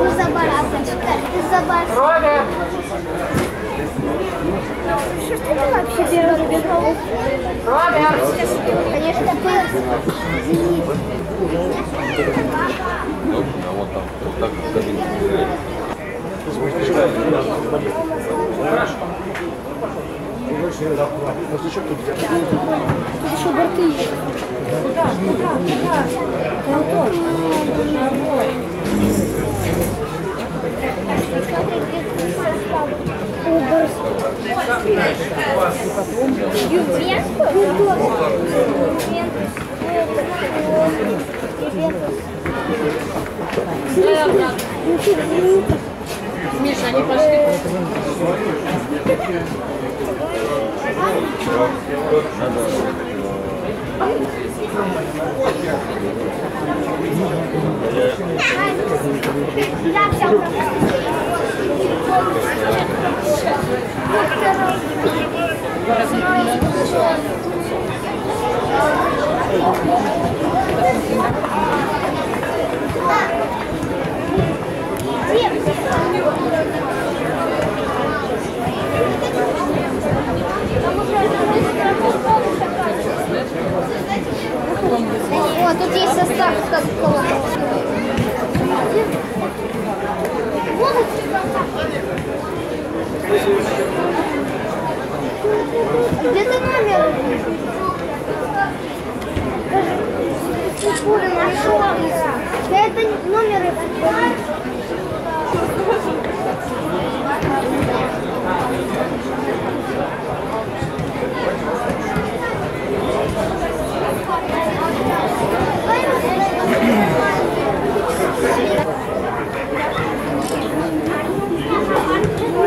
Usa barata de cara, usa barata. Что ты вообще берешь? Конечно, перс. Зенит. А вот там, вот так вот кабинка. Тут еще борты есть. Миша, они пошли. Да, все. О, тут есть состав Кока-Кола. Где ты номер? Фигуры нашел. Да это номеры.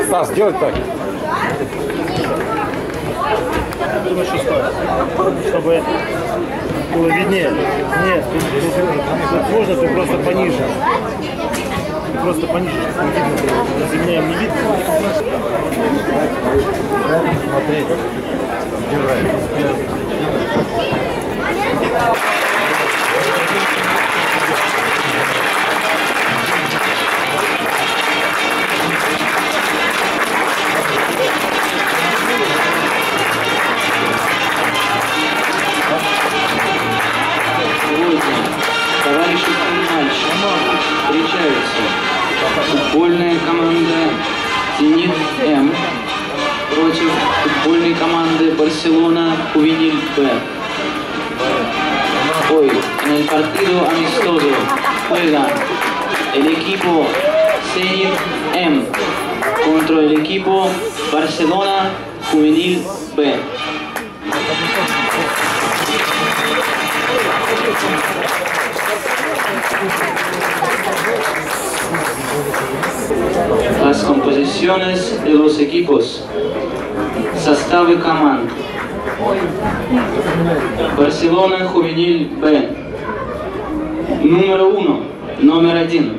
Стас, делай так. на шестой, чтобы было виднее. Нет, тут, тут- тут можно ты просто пониже. Ты просто пониже, чтобы видно было. Меня не видно. Смотри. Держай. встречаются. Футбольная команда «Зенит М» против футбольной команды «Барселона Juvenil Б». Hoy, en el partido amistoso, juega el equipo Zenit M contra el equipo Barcelona Juvenil B. Las composiciones de los equipos. Составы команд. Барселона Juvenil B. Número 1. Номер 1.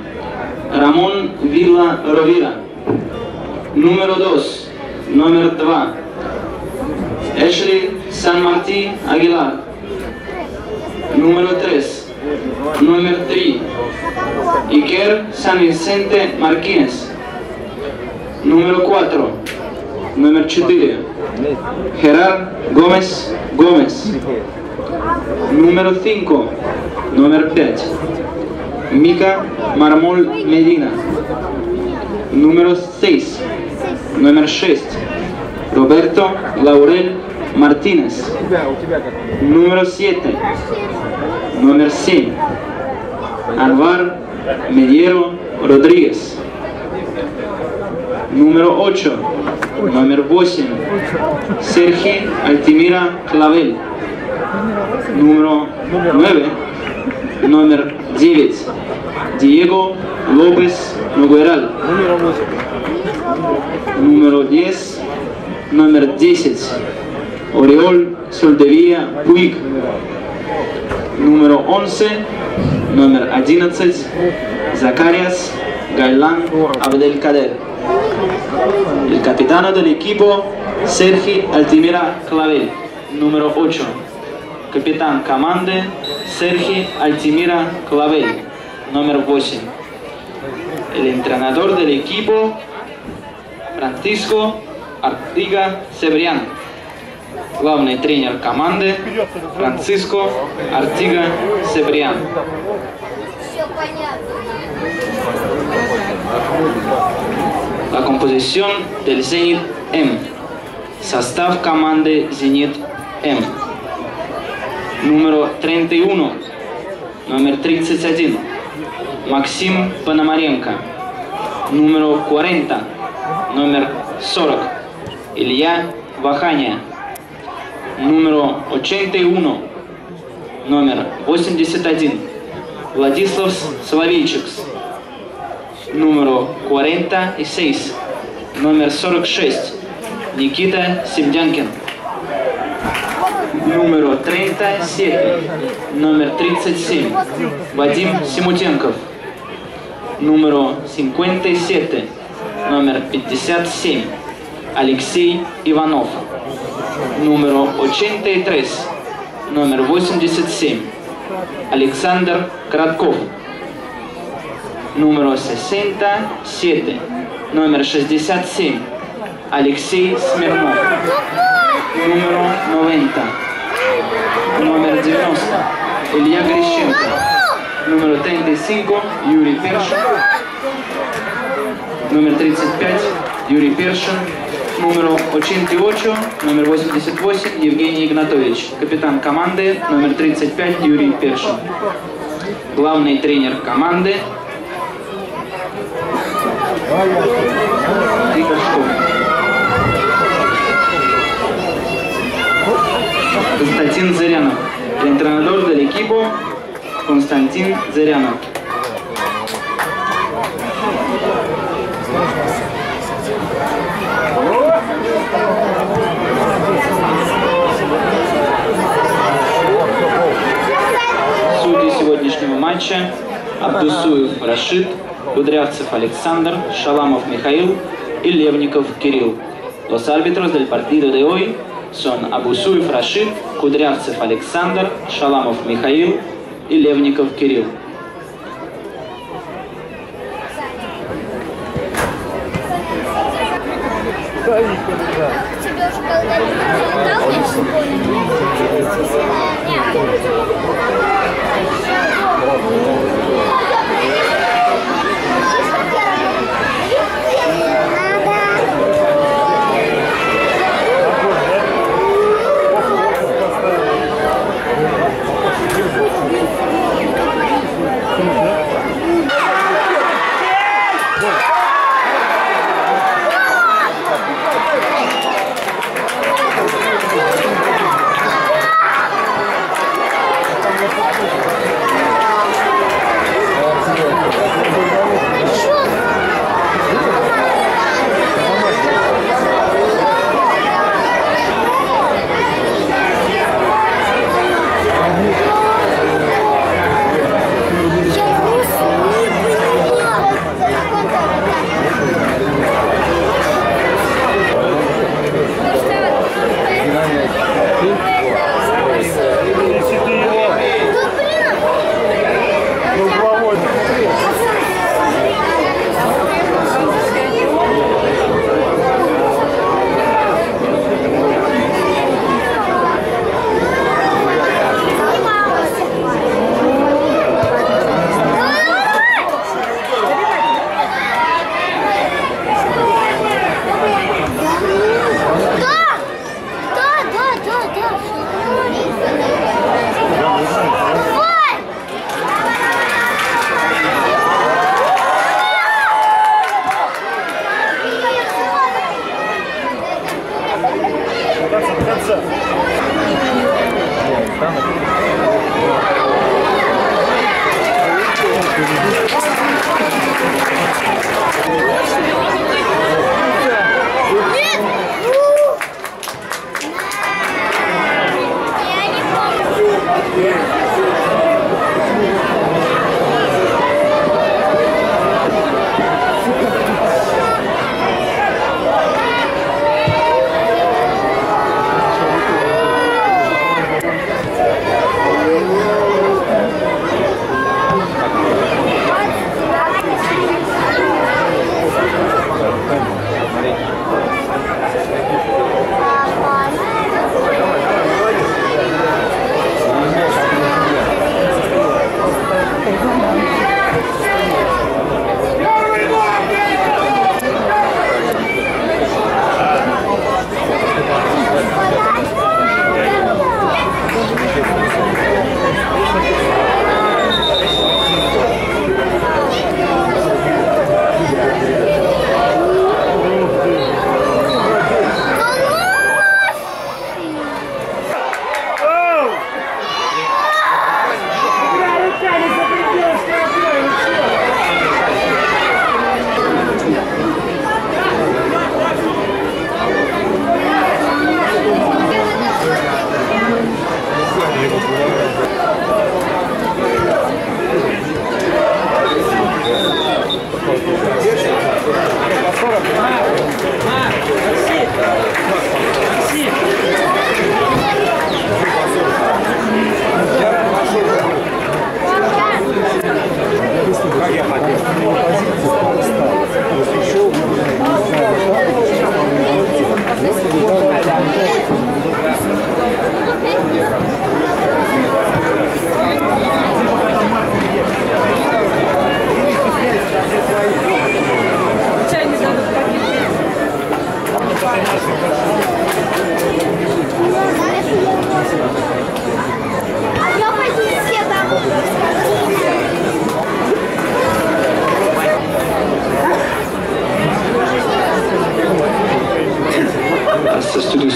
Рамон Вилла Ровира. Número 2. Номер 2. Эшли Сан Марти Агилар. Número 3. Número 3. Iker San Vicente Martínez. Número 4. Número 4. Gerard Gómez Gómez. Número 5. Número 5. Mica Marmol Medina. Número 6. Número 6. Roberto Laurel Martínez. Número 7. Número 100. Alvar Mediero Rodríguez. Número 8. Número 8. Sergio Altimira Clavel. Número 9. Número 9. Diego López Nogueral. Número 10. Número 10. Oriol Soldevilla Puig número 11, número 11, Zacarias Gailán Abdelkader. El capitán del equipo, Sergi Altimira Clavel, número 8. Capitán Comande, Sergi Altimira Clavel, número 8. El entrenador del equipo, Francisco Artiga Cebrián. Главный тренер команды Франциско Артига понятно. La composición del Zenit M. Состав команды Zenit M. Número 31. Номер 31. Максим Пономаренко. Número 40. Номер 40. Илья Ваханя. Número 81. Номер 81. Владислав Соловейчикс. Número 46. Номер 46. Никита Семдянкин. Número 37. Номер 37. Вадим Симутенков. Número 57. Номер 57. Алексей Иванов. Número 83. Номер 87. Александр Кратков. Número 67. Номер 67. Алексей Смирнов. Número 90. Номер 90. Илья Грищенко. Número 35. Юрий Першин. Номер 35. Юрий Першин. Número 88. Номер 88. Евгений Игнатович. Капитан команды. Номер 35. Юрий Першин. Главный тренер команды. Константин Зырянов. Entrenador del equipo, Константин Зырянов. Судьи сегодняшнего матча Абдусуев Рашид, Кудрявцев Александр, Шаламов Михаил y Levnikov Kirill. Los árbitros del partido de hoy son Abusuев Rashid, Kudryavtsev Alexander, Shalamov Mikhail y Levnikov Kirill. Тебе уже когда-нибудь читал я в школе?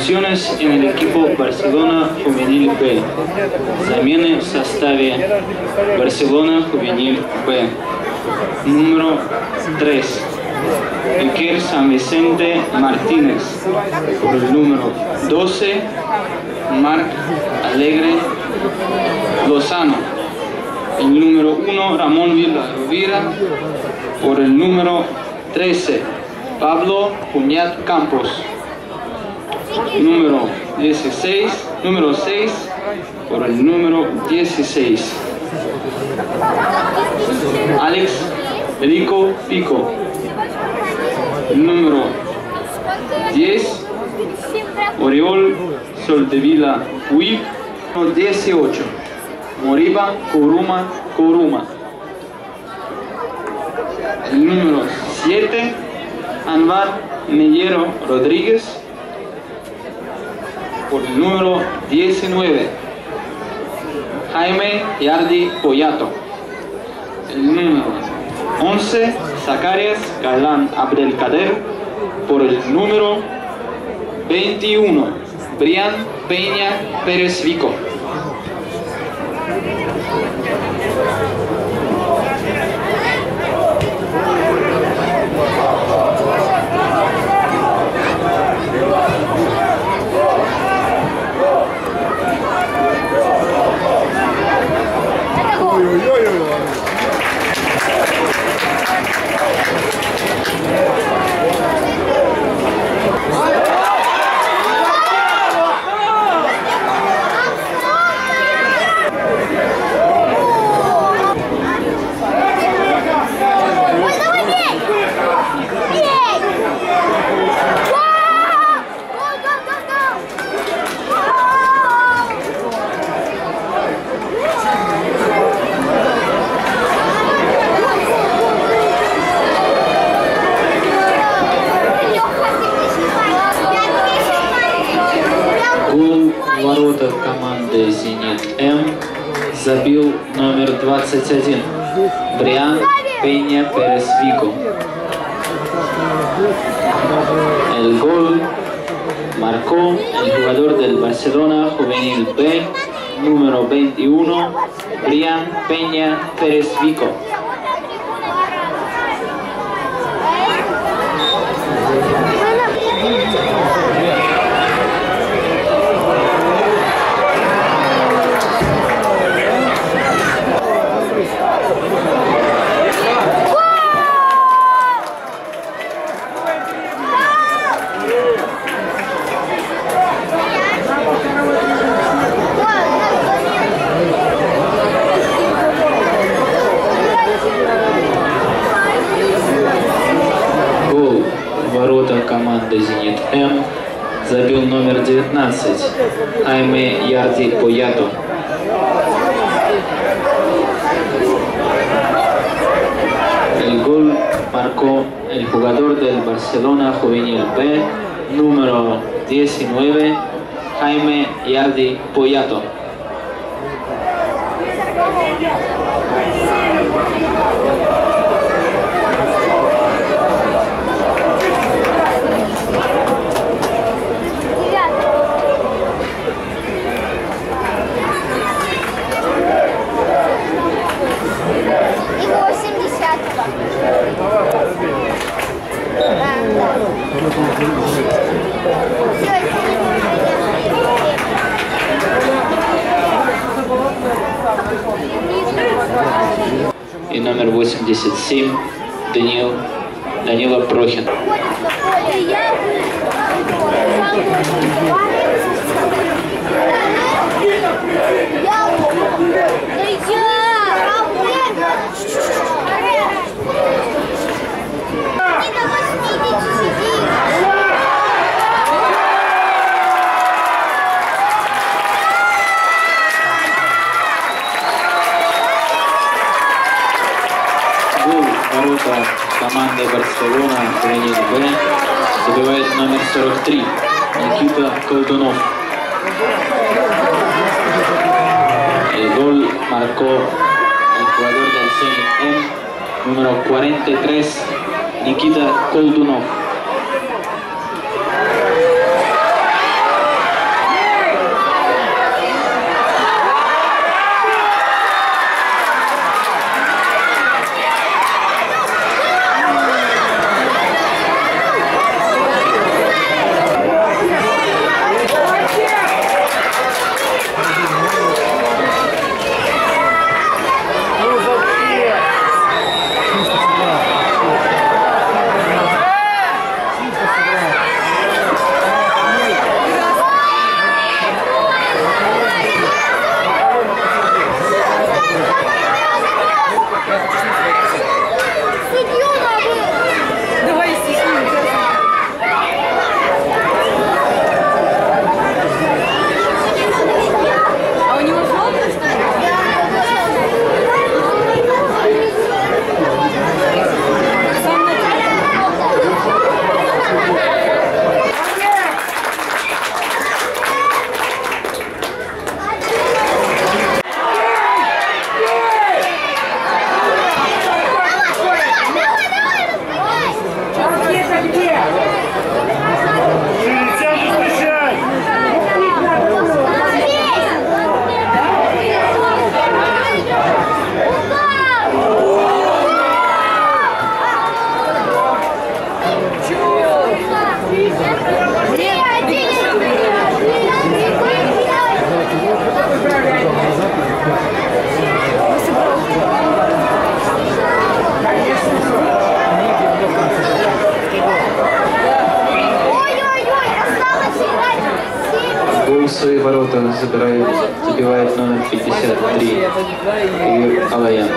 Sustituciones en el equipo Barcelona Juvenil B. Замены в составе Barcelona Juvenil B. Número 3. Iker San Vicente Martínez. Por el número 12. Marc Alegre Lozano. El número 1. Ramón Villa Rovira. Por el número 13. Pablo Puñat Campos número 16, número 6 por el número 16. Alex Rico Pico, número 10, Oriol Soldevila Puig, número 18, Moriba Kuruma Kuruma. El número 7, Anvar Mellero Rodríguez, por el número 19, Jaime Yardi Poyato. El número 11, Zacarias Galán Abdelkader. Por el número 21, Brian Peña Pérez Vico. Pérez Vico. El gol marcó el jugador del Barcelona Juvenil B, número 21, Brian Peña Pérez Vico. М» забил номер 19 Айме Ярди Поято. El gol marcó el jugador del Barcelona Juvenil B, número 19, Jaime Yardi Poyato. И номер 87 Данил, Данила Прохин. Гол команды Барселона Зенит Б забивает номер 43 Никита Колдунов. El gol marcó el jugador del Zenit M, número 43, Nikita Koldunov. свои ворота забирает, забивает номер 53 и Алаян.